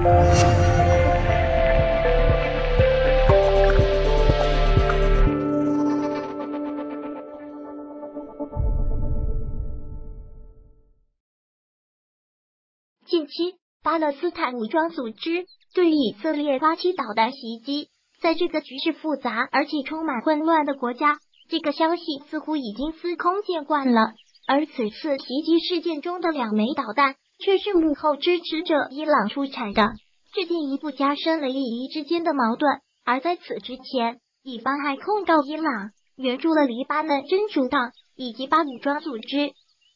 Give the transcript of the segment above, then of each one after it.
近期，巴勒斯坦武装组织对以色列发起导弹袭击。在这个局势复杂而且充满混乱的国家，这个消息似乎已经司空见惯了。而此次袭击事件中的两枚导弹，却是幕后支持者伊朗出产的，这进一步加深了利益之间的矛盾。而在此之前，以方还控告伊朗援助了黎巴嫩真主党以及巴武装组织。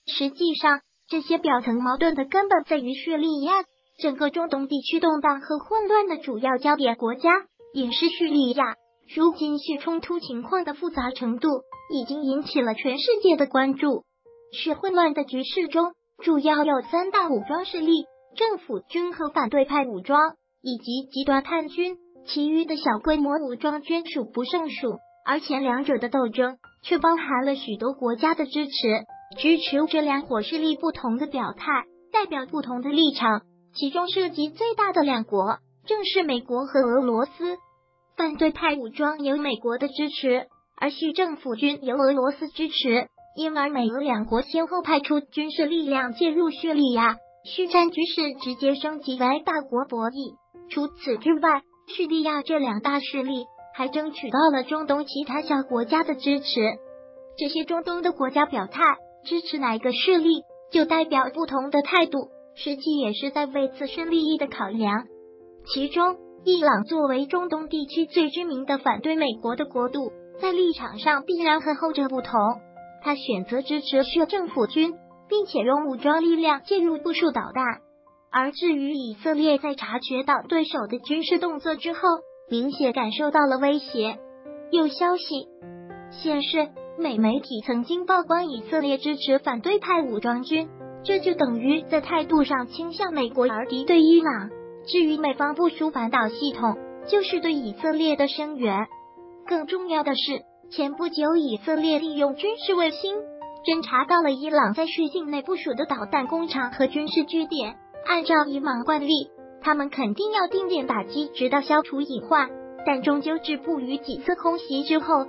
实际上，这些表层矛盾的根本在于叙利亚，整个中东地区动荡和混乱的主要焦点国家也是叙利亚。如今叙冲突情况的复杂程度已经引起了全世界的关注。叙混乱的局势中，主要有三大武装势力：政府军和反对派武装，以及极端叛军。其余的小规模武装军数不胜数，而前两者的斗争却包含了许多国家的支持。支持这两伙势力不同的表态，代表不同的立场。其中涉及最大的两国，正是美国和俄罗斯。反对派武装有美国的支持，而叙政府军由俄罗斯支持。因而，美俄两国先后派出军事力量介入叙利亚，叙战局势直接升级为大国博弈。除此之外，叙利亚这两大势力还争取到了中东其他小国家的支持。这些中东的国家表态。支持哪个势力，就代表不同的态度，实际也是在为自身利益的考量。其中，伊朗作为中东地区最知名的反对美国的国度，在立场上必然和后者不同。他选择支持叙政府军，并且用武装力量介入部署导弹。而至于以色列，在察觉到对手的军事动作之后，明显感受到了威胁。有消息显示。美媒体曾经曝光以色列支持反对派武装军，这就等于在态度上倾向美国而敌对伊朗。至于美方部署反导系统，就是对以色列的声援。更重要的是，前不久以色列利用军事卫星侦查到了伊朗在叙境内部署的导弹工厂和军事据点。按照以往惯例，他们肯定要定点打击，直到消除隐患。但终究止步于几次空袭之后，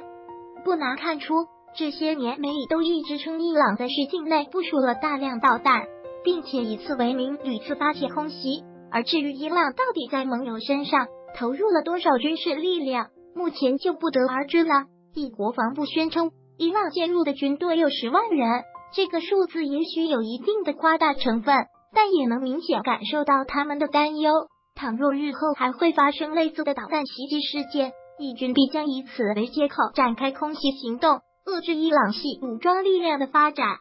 不难看出。这些年，美以都一直称伊朗在叙境内部署了大量导弹，并且以此为名屡次发起空袭。而至于伊朗到底在盟友身上投入了多少军事力量，目前就不得而知了。以国防部宣称，伊朗介入的军队有十万人，这个数字也许有一定的夸大成分，但也能明显感受到他们的担忧。倘若日后还会发生类似的导弹袭击事件，伊军必将以此为借口展开空袭行动。遏制伊朗系武装力量的发展。